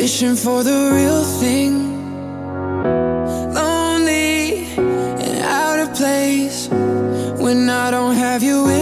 Wishing for the real thing. Lonely and out of place. When I don't have you in